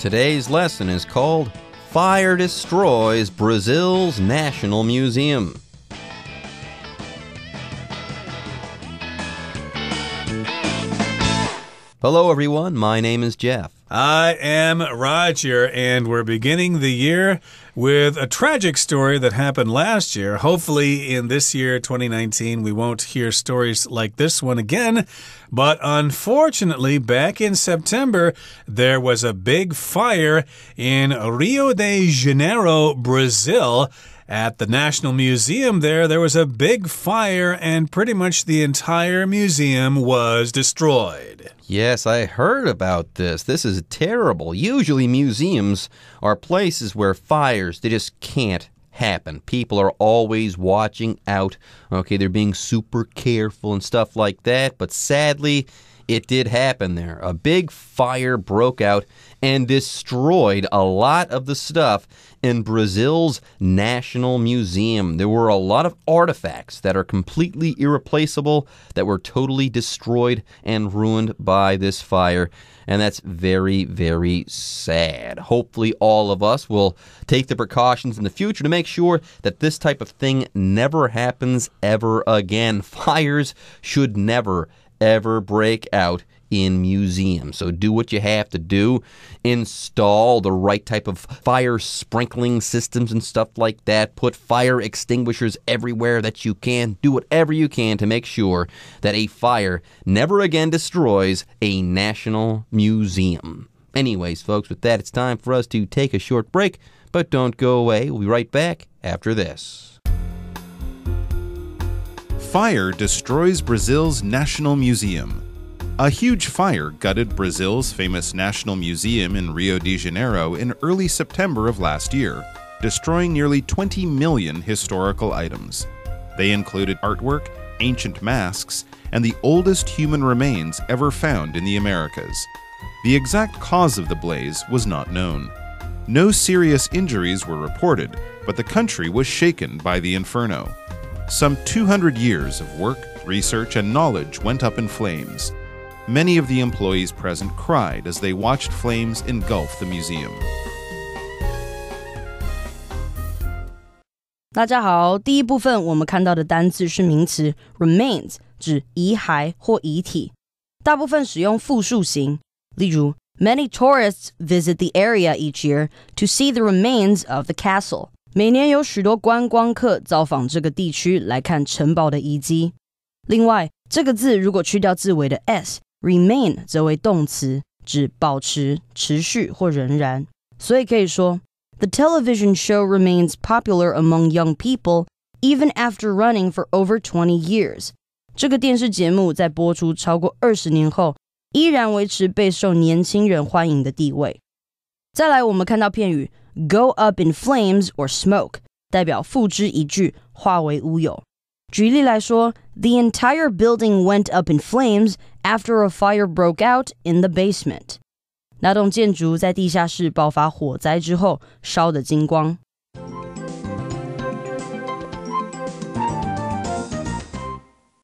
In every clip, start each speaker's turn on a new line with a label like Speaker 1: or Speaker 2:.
Speaker 1: Today's lesson is called Fire Destroys Brazil's National Museum. Hello, everyone. My name is Jeff.
Speaker 2: I am Roger, and we're beginning the year with a tragic story that happened last year. Hopefully, in this year, 2019, we won't hear stories like this one again. But unfortunately, back in September, there was a big fire in Rio de Janeiro, Brazil. At the National Museum there, there was a big fire and pretty much the entire museum was destroyed.
Speaker 1: Yes, I heard about this. This is terrible. Usually museums are places where fires they just can't happen. People are always watching out. Okay, they're being super careful and stuff like that, but sadly, it did happen there. A big fire broke out and destroyed a lot of the stuff in Brazil's National Museum. There were a lot of artifacts that are completely irreplaceable that were totally destroyed and ruined by this fire. And that's very, very sad. Hopefully, all of us will take the precautions in the future to make sure that this type of thing never happens ever again. Fires should never, ever break out in museums. So do what you have to do. Install the right type of fire sprinkling systems and stuff like that. Put fire extinguishers everywhere that you can. Do whatever you can to make sure that a fire never again destroys a national museum. Anyways, folks, with that, it's time for us to take a short break. But don't go away. We'll be right back after this.
Speaker 3: Fire destroys Brazil's National Museum. A huge fire gutted Brazil's famous National Museum in Rio de Janeiro in early September of last year, destroying nearly 20 million historical items. They included artwork, ancient masks, and the oldest human remains ever found in the Americas. The exact cause of the blaze was not known. No serious injuries were reported, but the country was shaken by the inferno. Some 200 years of work, research, and knowledge went up in flames. Many of the employees present cried as they watched flames engulf the museum.
Speaker 4: 大家好，第一部分我们看到的单字是名词 remains，指遗骸或遗体，大部分使用复数形。例如，Many tourists visit the area each year to see the remains of the castle。每年有许多观光客造访这个地区来看城堡的遗迹。另外，这个字如果去掉字尾的 s，remain 则为动词，指保持、持续或仍然。所以可以说，The television show remains popular among young people even after running for over twenty years。这个电视节目在播出超过二十年后，依然维持备受年轻人欢迎的地位。再来，我们看到片语 go up in flames or smoke，代表付之一炬，化为乌有。 举例来说，The entire building went up in flames after a fire broke out in the basement。那栋建筑在地下室爆发火灾之后，烧得精光。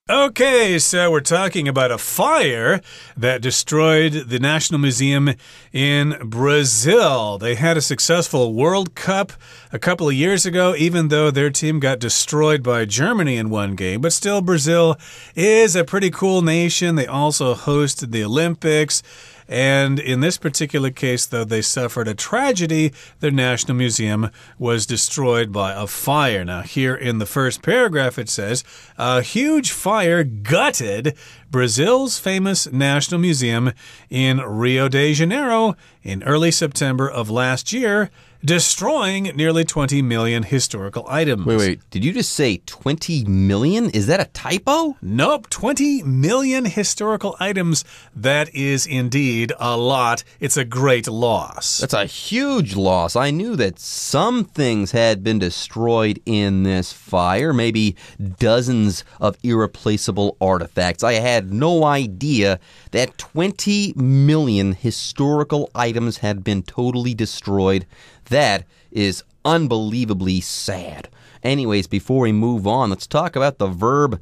Speaker 2: Okay, so we're talking about a fire that destroyed the National Museum in Brazil. They had a successful World Cup a couple of years ago, even though their team got destroyed by Germany in one game. But still, Brazil is a pretty cool nation. They also hosted the Olympics. And in this particular case, though, they suffered a tragedy. Their National Museum was destroyed by a fire. Now, here in the first paragraph, it says a huge fire gutted Brazil's famous National Museum in Rio de Janeiro in early September of last year destroying nearly 20 million historical items.
Speaker 1: Wait, wait. Did you just say 20 million? Is that a typo?
Speaker 2: Nope. 20 million historical items. That is indeed a lot. It's a great loss.
Speaker 1: That's a huge loss. I knew that some things had been destroyed in this fire, maybe dozens of irreplaceable artifacts. I had no idea that 20 million historical items had been totally destroyed. That is unbelievably sad. Anyways, before we move on, let's talk about the verb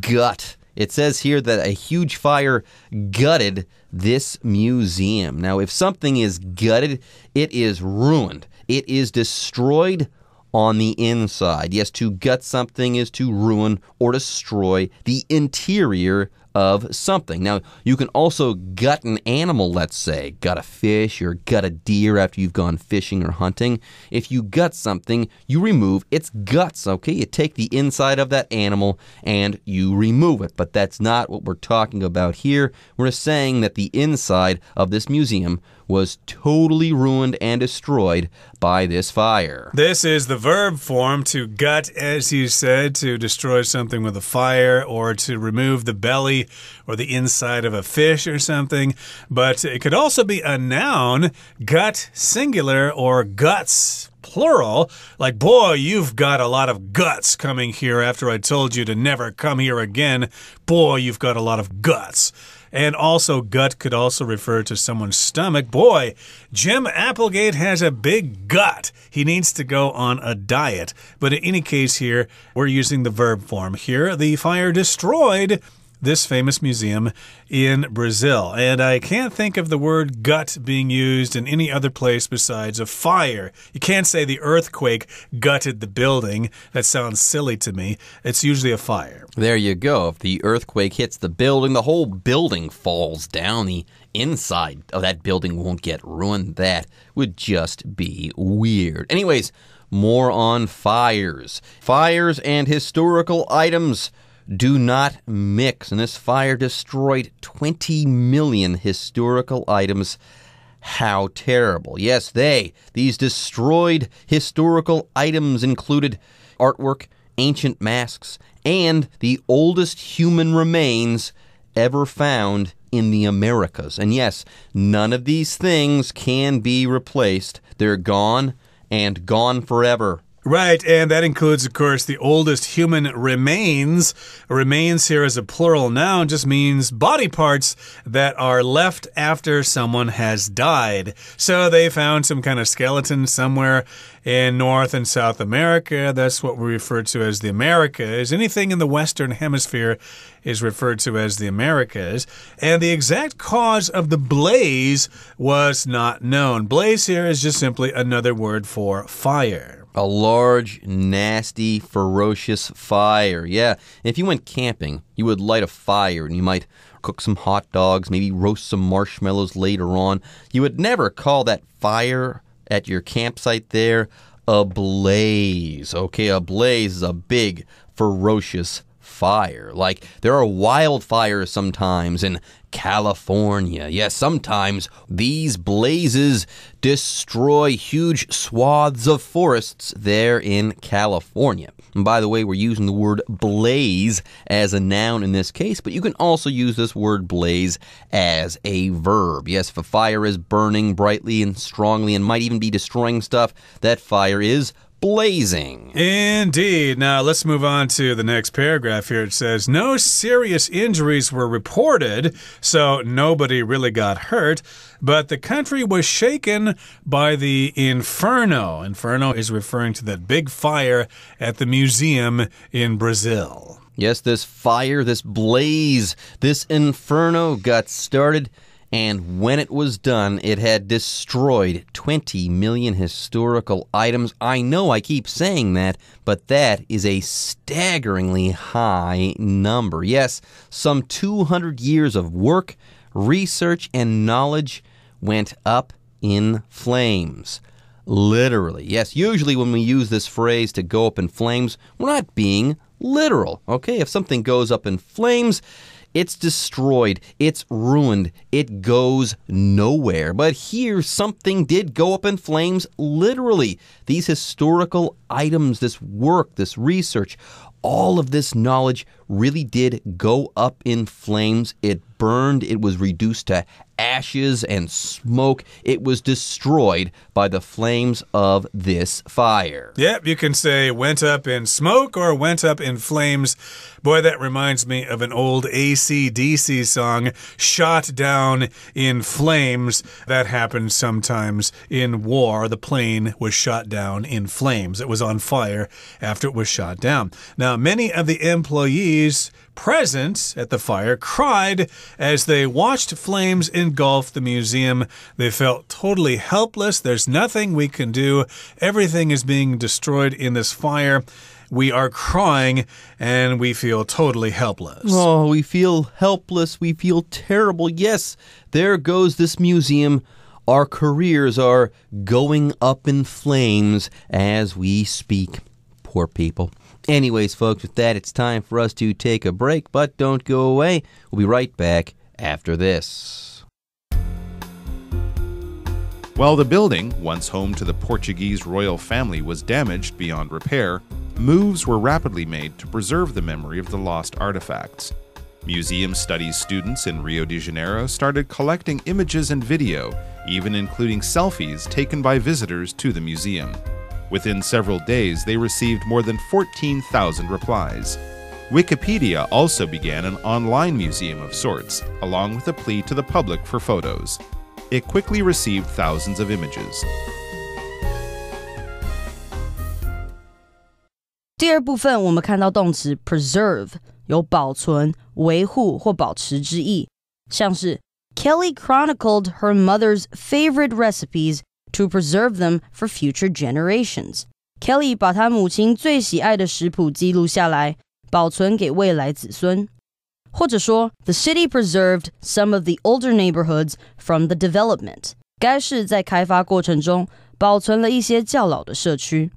Speaker 1: gut It says here that a huge fire gutted this museum. Now, if something is gutted, it is ruined, it is destroyed on the inside. Yes, to gut something is to ruin or destroy the interior of something. Now, you can also gut an animal, let's say, gut a fish or gut a deer after you've gone fishing or hunting. If you gut something, you remove its guts, okay? You take the inside of that animal and you remove it. But that's not what we're talking about here. We're saying that the inside of this museum was totally ruined and destroyed by this fire.
Speaker 2: This is the verb form to gut, as you said, to destroy something with a fire or to remove the belly or the inside of a fish or something. But it could also be a noun, gut singular or guts plural. Like, boy, you've got a lot of guts coming here after I told you to never come here again. Boy, you've got a lot of guts. And also, gut could also refer to someone's stomach. Boy, Jim Applegate has a big gut. He needs to go on a diet. But in any case, here, we're using the verb form. Here, the fire destroyed this famous museum in Brazil. And I can't think of the word gut being used in any other place besides a fire. You can't say the earthquake gutted the building. That sounds silly to me. It's usually a fire.
Speaker 1: There you go. If the earthquake hits the building, the whole building falls down. The inside of that building won't get ruined. That would just be weird. Anyways, more on fires. Fires and historical items do not mix. And this fire destroyed 20 million historical items. How terrible. Yes, they, these destroyed historical items included artwork, ancient masks, and the oldest human remains ever found in the Americas. And yes, none of these things can be replaced. They're gone and gone forever.
Speaker 2: Right, and that includes, of course, the oldest human remains. Remains here as a plural noun just means body parts that are left after someone has died. So they found some kind of skeleton somewhere in North and South America. That's what we refer to as the Americas. Anything in the Western Hemisphere is referred to as the Americas. And the exact cause of the blaze was not known. Blaze here is just simply another word for fire.
Speaker 1: A large, nasty, ferocious fire. Yeah, if you went camping, you would light a fire and you might cook some hot dogs, maybe roast some marshmallows later on. You would never call that fire at your campsite there a blaze. Okay, a blaze is a big, ferocious fire. Like there are wildfires sometimes in California. Yes, sometimes these blazes destroy huge swaths of forests there in California. And by the way, we're using the word blaze as a noun in this case, but you can also use this word blaze as a verb. Yes, if a fire is burning brightly and strongly and might even be destroying stuff, that fire is blazing.
Speaker 2: Indeed. Now let's move on to the next paragraph here. It says No serious injuries were reported, so nobody really got hurt, but the country was shaken by the inferno. Inferno is referring to that big fire at the museum in Brazil.
Speaker 1: Yes, this fire, this blaze, this inferno got started and when it was done, it had destroyed 20 million historical items. I know I keep saying that, but that is a staggeringly high number. Yes, some 200 years of work, research, and knowledge went up in flames. Literally. Yes, usually when we use this phrase to go up in flames, we're not being literal. Okay, if something goes up in flames, it's destroyed. It's ruined. It goes nowhere. But here, something did go up in flames, literally. These historical items, this work, this research, all of this knowledge really did go up in flames. It burned. It was reduced to ashes and smoke. It was destroyed by the flames of this fire.
Speaker 2: Yep, you can say went up in smoke or went up in flames. Boy, that reminds me of an old AC/DC song, Shot Down in Flames. That happened sometimes in war. The plane was shot down in flames. It was on fire after it was shot down. Now, Now, many of the employees present at the fire cried as they watched flames engulf the museum. They felt totally helpless. There's nothing we can do. Everything is being destroyed in this fire. We are crying and we feel totally helpless.
Speaker 1: Oh, we feel helpless. We feel terrible. Yes, there goes this museum. Our careers are going up in flames as we speak. Poor people. Anyways, folks, with that, it's time for us to take a break, but don't go away. We'll be right back after this.
Speaker 3: While the building, once home to the Portuguese royal family, was damaged beyond repair, moves were rapidly made to preserve the memory of the lost artifacts. Museum studies students in Rio de Janeiro started collecting images and video, even including selfies taken by visitors to the museum. Within several days, they received more than 14,000 replies. Wikipedia also began an online museum of sorts, along with a plea to the public for photos. It quickly received thousands of images.
Speaker 4: 第二部分，我们看到动词 preserve 有保存、维护或保持之意，像是 Kelly chronicled her mother's favorite recipes to preserve them for future generations. Kelly 把她母亲最喜爱的食谱记录下来，保存给未来子孙。或者说，The city preserved some of the older neighborhoods from the development。该市在开发过程中保存了一些较老的社区。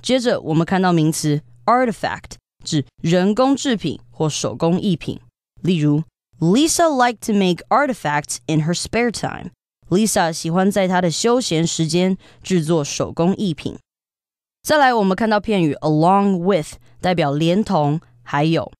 Speaker 4: 接着，我们看到名词 artifact，指人工制品或手工艺品。例如，Lisa liked to make artifacts in her spare time。 Lisa 喜欢在她的休闲时间制作手工艺品。再来，我们看到片语 along with，代表连同，还有。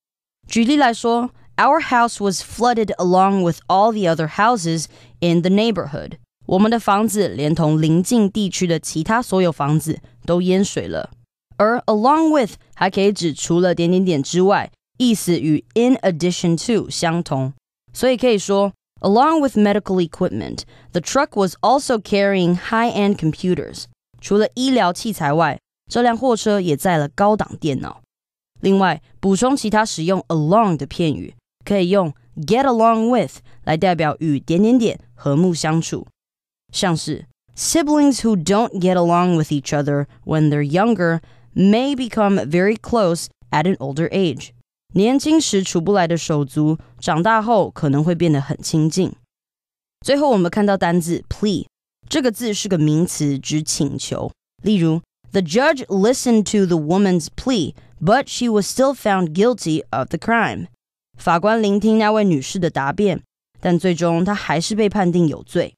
Speaker 4: 举例来说，Our house was flooded along with all the other houses in the neighborhood。我们的房子连同邻近地区的其他所有房子都淹水了。而 along with 还可以指除了点点点之外，意思与 in addition to 相同，所以可以说 along with medical equipment, the truck was also carrying high-end computers。除了医疗器材外，这辆货车也载了高档电脑。另外，补充其他使用 along 的片语，可以用 get along with 来代表与点点点和睦相处。像是 siblings who don't get along with each other when they're younger may become very close at an older age。 年轻时处不来的手足，长大后可能会变得很亲近。最后，我们看到单字 plea，这个字是个名词，指请求。例如，The judge listened to the woman's plea, but she was still found guilty of the crime。法官聆听那位女士的答辩，但最终她还是被判定有罪。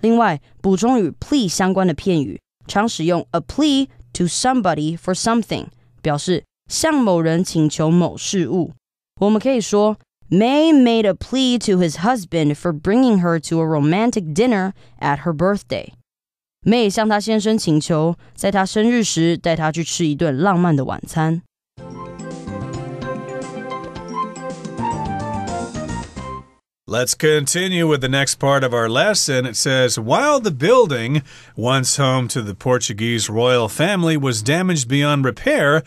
Speaker 4: 另外，补充与 plea 相关的片语，常使用 a plea to somebody for something，表示向某人请求某事物。我们可以说，May made a plea to his husband for bringing her to a romantic dinner at her birthday。May 向她先生请求，在她生日时带她去吃一顿浪漫的晚餐。
Speaker 2: Let's continue with the next part of our lesson. It says While the building, once home to the Portuguese royal family, was damaged beyond repair,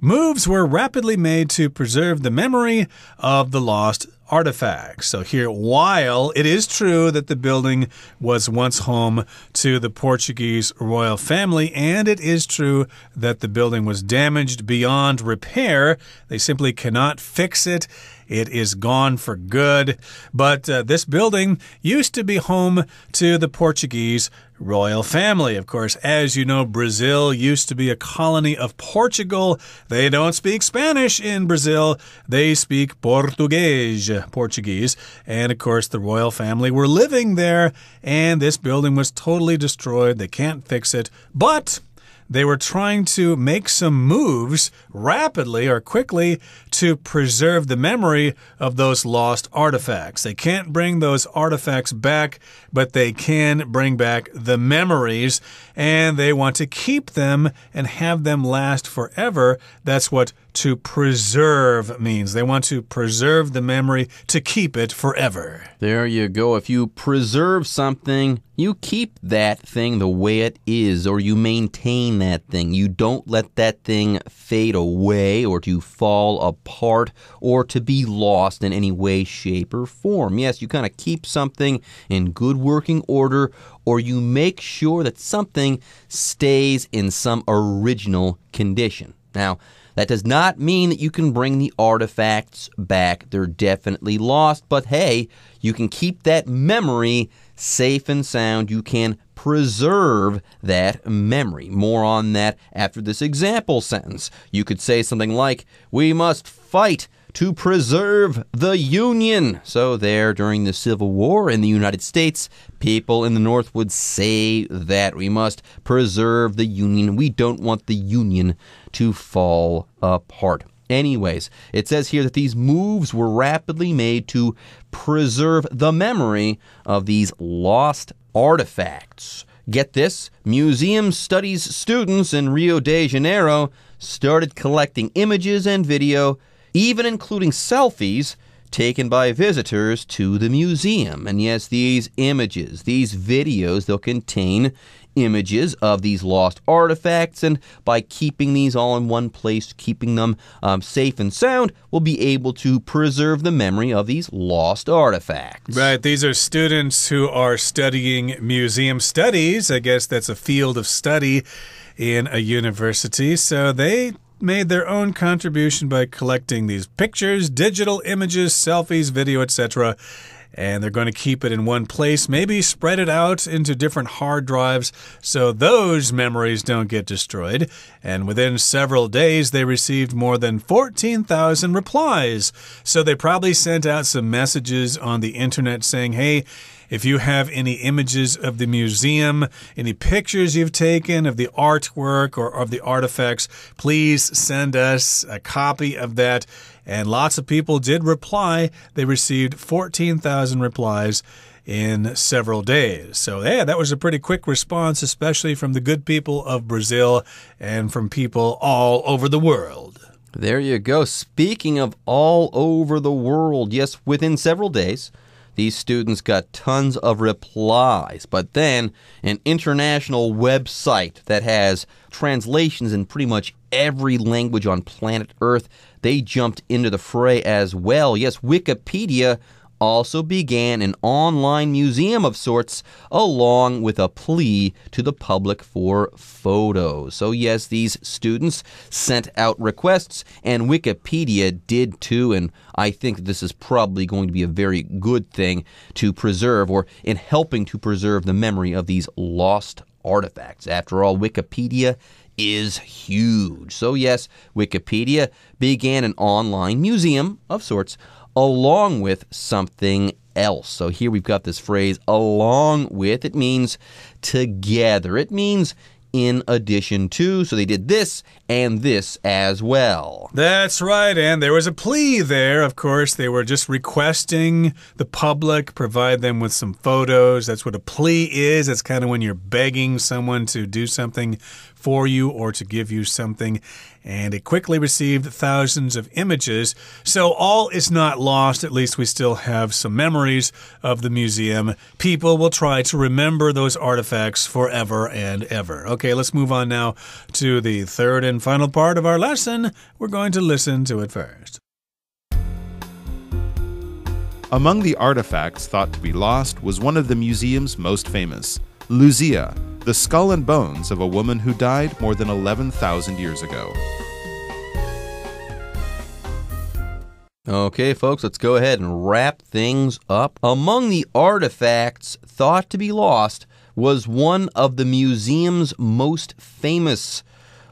Speaker 2: moves were rapidly made to preserve the memory of the lost artifacts. So, here, while it is true that the building was once home to the Portuguese royal family, and it is true that the building was damaged beyond repair, they simply cannot fix it. It is gone for good. But uh, this building used to be home to the Portuguese royal family. Of course, as you know, Brazil used to be a colony of Portugal. They don't speak Spanish in Brazil, they speak Portuguese, Portuguese. And of course, the royal family were living there, and this building was totally destroyed. They can't fix it. But they were trying to make some moves rapidly or quickly to preserve the memory of those lost artifacts. They can't bring those artifacts back, but they can bring back the memories, and they want to keep them and have them last forever. That's what to preserve means. They want to preserve the memory to keep it forever.
Speaker 1: There you go. If you preserve something, you keep that thing the way it is, or you maintain that thing. You don't let that thing fade away, or to fall apart, or to be lost in any way, shape, or form. Yes, you kind of keep something in good working order, or you make sure that something stays in some original condition. Now, that does not mean that you can bring the artifacts back. They're definitely lost, but hey, you can keep that memory safe and sound. You can preserve that memory. More on that after this example sentence. You could say something like, We must fight to preserve the Union. So, there during the Civil War in the United States, people in the North would say that we must preserve the Union. We don't want the Union to fall apart. Anyways, it says here that these moves were rapidly made to preserve the memory of these lost artifacts. Get this museum studies students in Rio de Janeiro started collecting images and video even including selfies taken by visitors to the museum. And yes, these images, these videos, they'll contain images of these lost artifacts. And by keeping these all in one place, keeping them um, safe and sound, we'll be able to preserve the memory of these lost artifacts.
Speaker 2: Right. These are students who are studying museum studies. I guess that's a field of study in a university. So they made their own contribution by collecting these pictures, digital images, selfies, video, etc. And they're going to keep it in one place, maybe spread it out into different hard drives so those memories don't get destroyed. And within several days, they received more than 14,000 replies. So they probably sent out some messages on the internet saying, hey, if you have any images of the museum, any pictures you've taken of the artwork or of the artifacts, please send us a copy of that. And lots of people did reply. They received 14,000 replies in several days. So, yeah, that was a pretty quick response, especially from the good people of Brazil and from people all over the world.
Speaker 1: There you go. Speaking of all over the world, yes, within several days, these students got tons of replies, but then an international website that has translations in pretty much every language on planet Earth, they jumped into the fray as well. Yes, Wikipedia also began an online museum of sorts, along with a plea to the public for photos. So, yes, these students sent out requests, and Wikipedia did too. And I think this is probably going to be a very good thing to preserve, or in helping to preserve the memory of these lost artifacts. After all, Wikipedia is huge. So, yes, Wikipedia began an online museum of sorts along with something else. So here we've got this phrase along with. It means together. It means in addition to. So they did this and this as well.
Speaker 2: That's right. And there was a plea there. Of course, they were just requesting the public provide them with some photos. That's what a plea is. It's kind of when you're begging someone to do something for you or to give you something. And it quickly received thousands of images. So all is not lost. At least we still have some memories of the museum. People will try to remember those artifacts forever and ever. Okay, let's move on now to the third and final part of our lesson. We're going to listen to it first.
Speaker 3: Among the artifacts thought to be lost was one of the museum's most famous, Luzia, the skull and bones of a woman who died more than 11,000 years ago.
Speaker 1: Okay, folks, let's go ahead and wrap things up. Among the artifacts thought to be lost was one of the museum's most famous.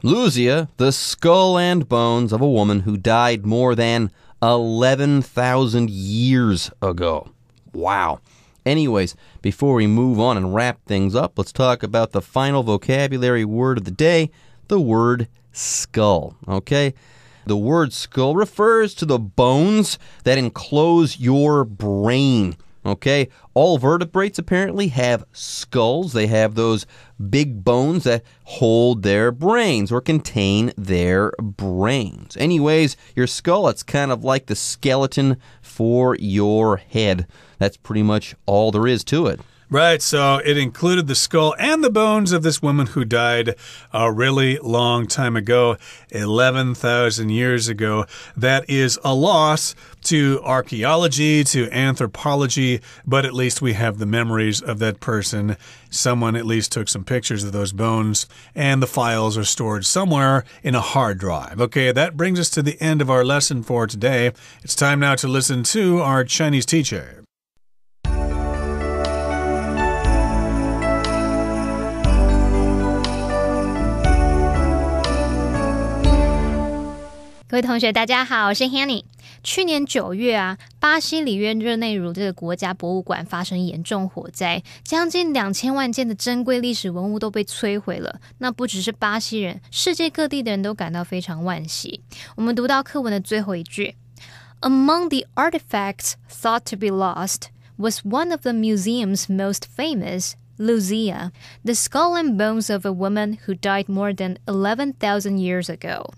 Speaker 1: Luzia, the skull and bones of a woman who died more than 11,000 years ago. Wow. Anyways, before we move on and wrap things up, let's talk about the final vocabulary word of the day the word skull. Okay? The word skull refers to the bones that enclose your brain. Okay, all vertebrates apparently have skulls. They have those big bones that hold their brains or contain their brains. Anyways, your skull, it's kind of like the skeleton for your head. That's pretty much all there is to it.
Speaker 2: Right, so it included the skull and the bones of this woman who died a really long time ago, 11,000 years ago. That is a loss to archaeology, to anthropology, but at least we have the memories of that person. Someone at least took some pictures of those bones, and the files are stored somewhere in a hard drive. Okay, that brings us to the end of our lesson for today. It's time now to listen to our Chinese teacher.
Speaker 5: 各位同学，大家好，我是 Hanny。去年九月啊，巴西里约热内卢这个国家博物馆发生严重火灾，将近两千万件的珍贵历史文物都被摧毁了。那不只是巴西人，世界各地的人都感到非常惋惜。我们读到课文的最后一句：Among the artifacts thought to be lost was one of the museum's most famous. Lucia, the skull and bones of a woman who died more than 11,000 years ago.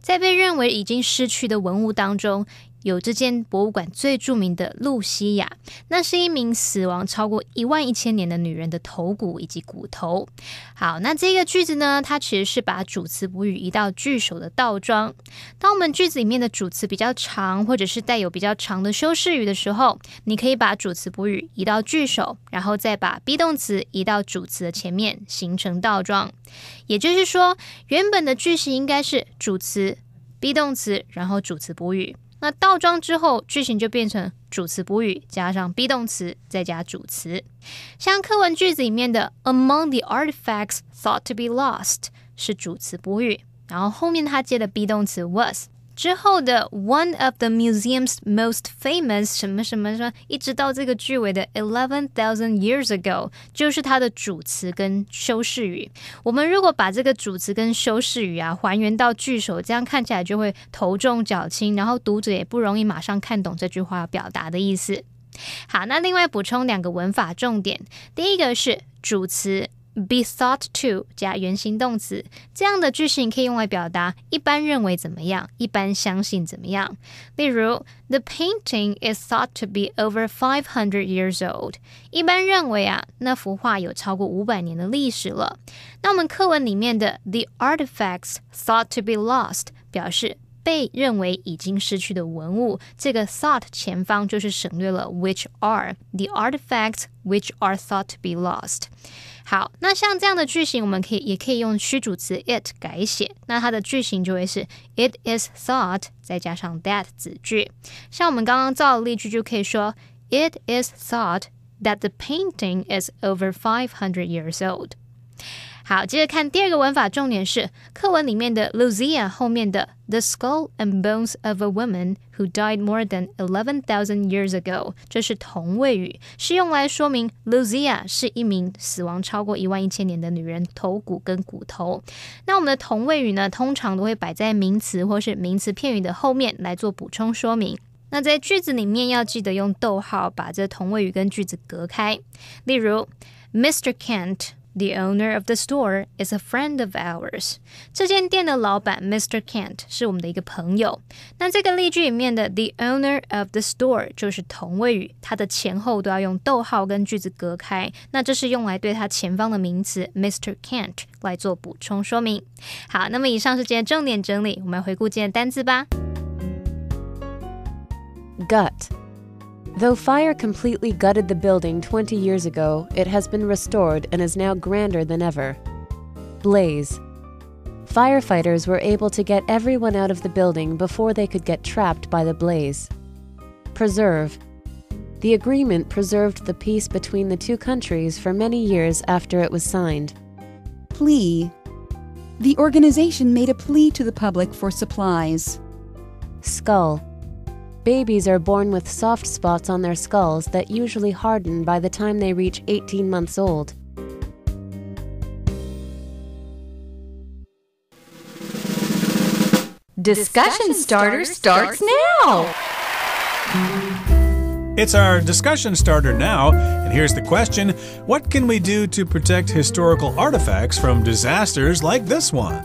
Speaker 5: 在被认为已经失去的文物当中，有这间博物馆最著名的露西亚，那是一名死亡超过一万一千年的女人的头骨以及骨头。好，那这个句子呢，它其实是把主词补语移到句首的倒装。当我们句子里面的主词比较长，或者是带有比较长的修饰语的时候，你可以把主词补语移到句首，然后再把 be 动词移到主词的前面，形成倒装。也就是说，原本的句型应该是主词 be 动词，然后主词补语。那倒装之后，句型就变成主词补语加上 be 动词，再加主词。像课文句子里面的 "Among the artifacts thought to be lost" 是主词补语，然后后面它接的 be 动词 was。之后的 one of the museum's most famous 什么什么什么，一直到这个句尾的 eleven thousand years ago，就是它的主词跟修饰语。我们如果把这个主词跟修饰语啊还原到句首，这样看起来就会头重脚轻，然后读者也不容易马上看懂这句话表达的意思。好，那另外补充两个文法重点，第一个是主词。Be thought to 加原形动词，这样的句型可以用来表达一般认为怎么样，一般相信怎么样。例如，The painting is thought to be over five hundred years old。一般认为啊，那幅画有超过五百年的历史了。那我们课文里面的 the artifacts thought to be lost 表示。被认为已经失去的文物，这个 thought 前方就是省略了 which are the artifacts which are thought to be lost。好，那像这样的句型，我们可以也可以用虚主词 it 改写，那它的句型就会是 it is thought 再加上 that 子句。像我们刚刚造的例句就可以说 it is thought that the painting is over five hundred years old。好，接着看第二个文法重点是课文里面的 Lucia 后面的 the skull and bones of a woman who died more than eleven thousand years ago，这是同位语，是用来说明 Lucia 是一名死亡超过一万一千年的女人，头骨跟骨头。那我们的同位语呢，通常都会摆在名词或是名词片语的后面来做补充说明。那在句子里面要记得用逗号把这同位语跟句子隔开。例如，Mr. Kent。The owner of the store is a friend of ours。这间店的老板 Mr. Kent 是我们的一个朋友。那这个例句里面的 the owner of the store 就是同位语，它的前后都要用逗号跟句子隔开。那这是用来对它前方的名词 Mr. Kent 来做补充说明。好，那么以上是今天重点整理，我们来回顾今天单词吧。
Speaker 6: Gut Though fire completely gutted the building 20 years ago, it has been restored and is now grander than ever. Blaze. Firefighters were able to get everyone out of the building before they could get trapped by the blaze. Preserve. The agreement preserved the peace between the two countries for many years after it was signed.
Speaker 7: Plea. The organization made a plea to the public for supplies.
Speaker 6: Skull. Babies are born with soft spots on their skulls that usually harden by the time they reach 18 months old.
Speaker 8: Discussion starter starts now.
Speaker 2: It's our discussion starter now, and here's the question What can we do to protect historical artifacts from disasters like this one?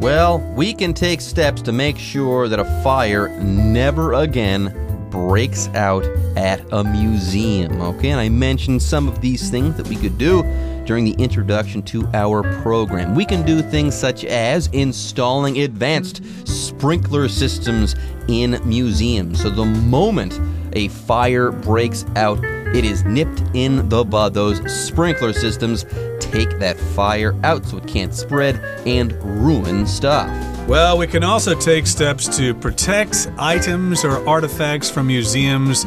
Speaker 1: Well, we can take steps to make sure that a fire never again breaks out at a museum. Okay, and I mentioned some of these things that we could do during the introduction to our program. We can do things such as installing advanced sprinkler systems in museums. So the moment a fire breaks out, it is nipped in the bud. Those sprinkler systems take that fire out so it can't spread and ruin stuff.
Speaker 2: Well, we can also take steps to protect items or artifacts from museums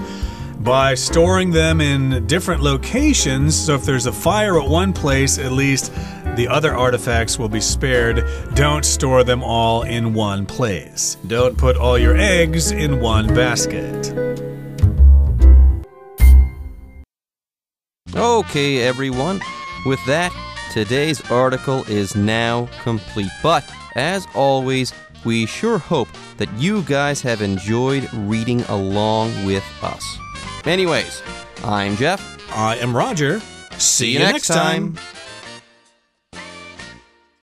Speaker 2: by storing them in different locations. So if there's a fire at one place, at least the other artifacts will be spared. Don't store them all in one place. Don't put all your eggs in one basket.
Speaker 1: Okay, everyone. With that, today's article is now complete. But as always, we sure hope that you guys have enjoyed reading along with us. Anyways, I'm Jeff.
Speaker 2: I am Roger.
Speaker 1: See you next time.